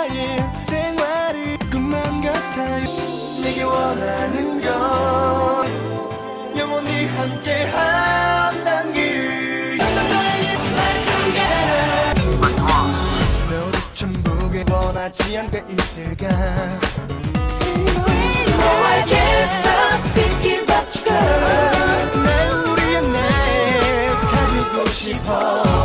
나의 생활이 꿈만 같아요 내게 원하는 건 영원히 함께 한다는 게 너를 에 원하지 않게 있을까 No, I can't stop thinking about you, girl. 내 우리의 내 가지고 싶어.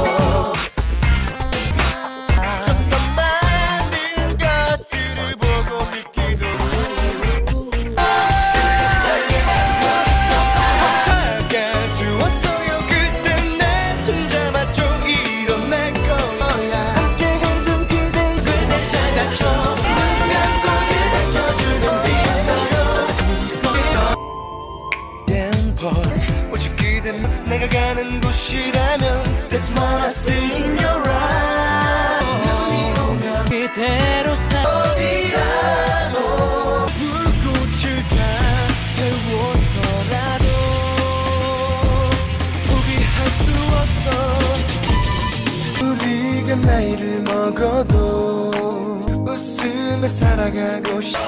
끝이라면 That's what I see in your eyes. 눈이 오면 그대로 살 어디라도 불꽃을 다 태워서라도 포기할 수 없어. 우리가 나이를 먹어도 웃으며 살아가고 싶어.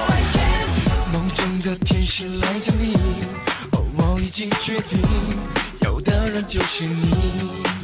멍청같은 신랑자님 어워이진 죄인 有的人就是你。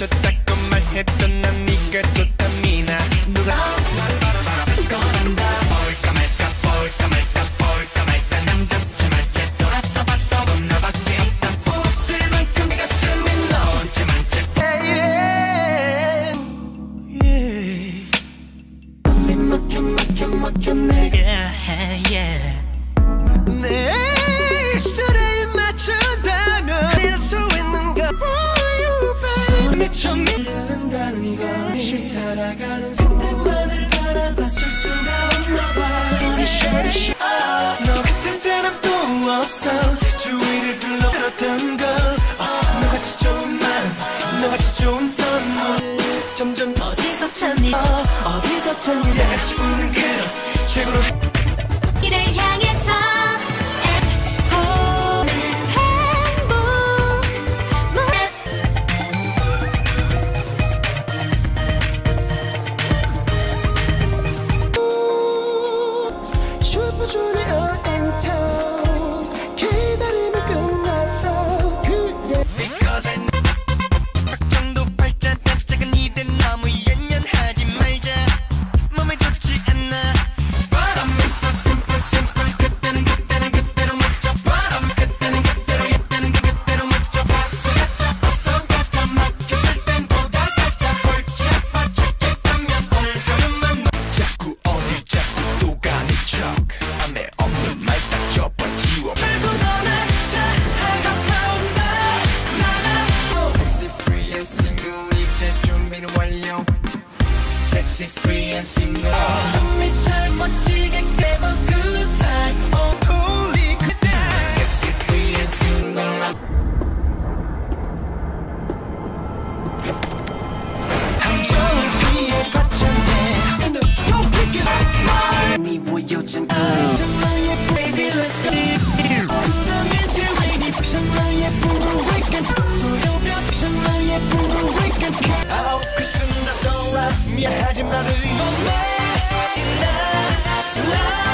such a 미쳐 밀른다는 것이 살아가는 상태만을 바라봤을 수가 없나봐. 소리 슈리 슈 너 같은 사람 또 없어. 주위를 둘러 그랬던 걸. 너같이 좋은 맘 너같이 좋은 선물. 점점 어디서 찾니? 어, 어디서 찾니? 다 같이 우는 그 최고로 이를 향해서 미친 정말 예쁜 Baby let's go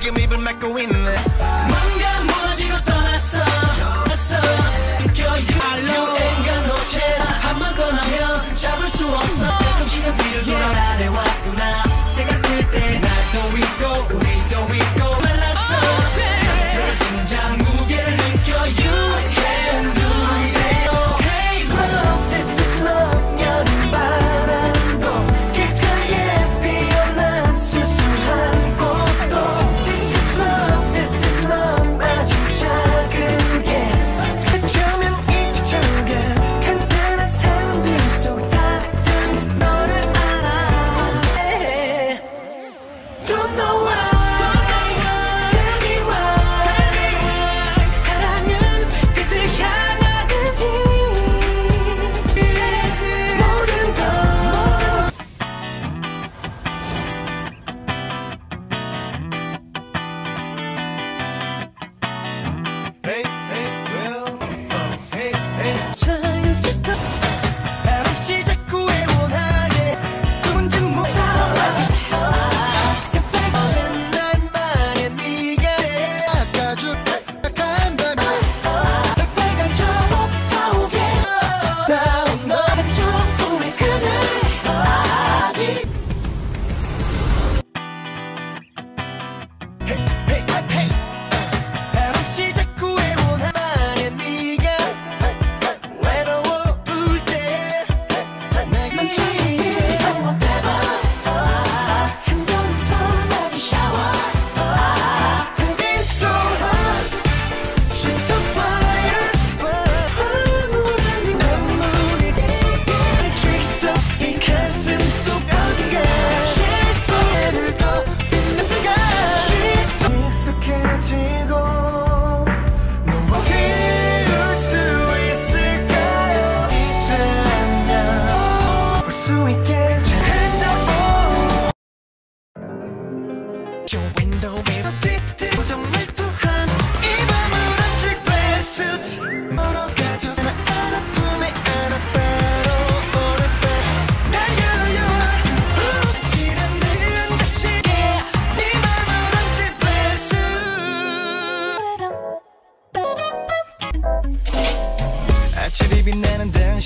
지금 입을 맺고 있네. 뭔가 무너지고 떠났어.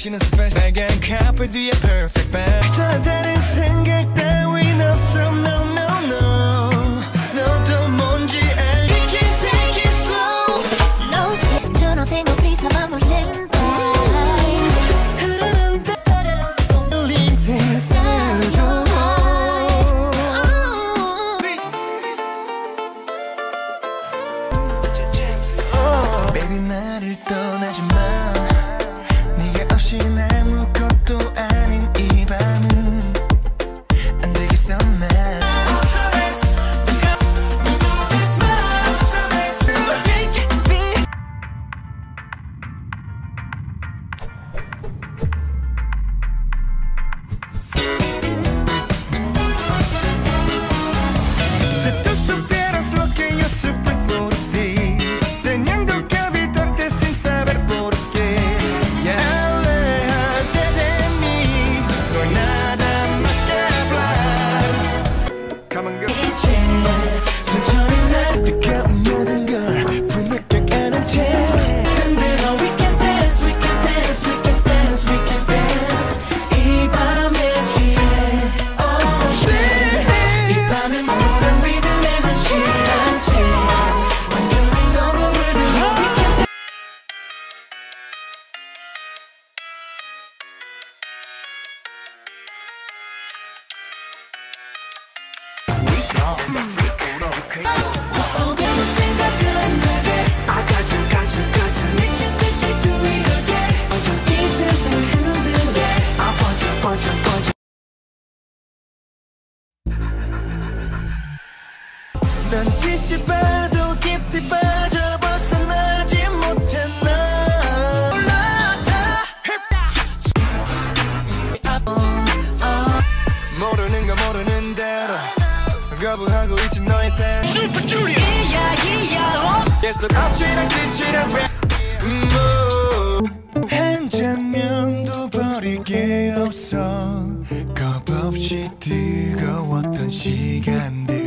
she a special Bag and cap with the perfect band I tell her that it's hanging down we know some 난 지시 봐도 깊이 빠져 벗어나지 못했나. 올라다. 모르는 거 모르는 대로 거부하고 있지 너의 땐. 이야 이야. 계속 앞지랑 뒤치락 음, 한 장면도 버릴 게 없어. 겁없이 뜨거웠던 시간들.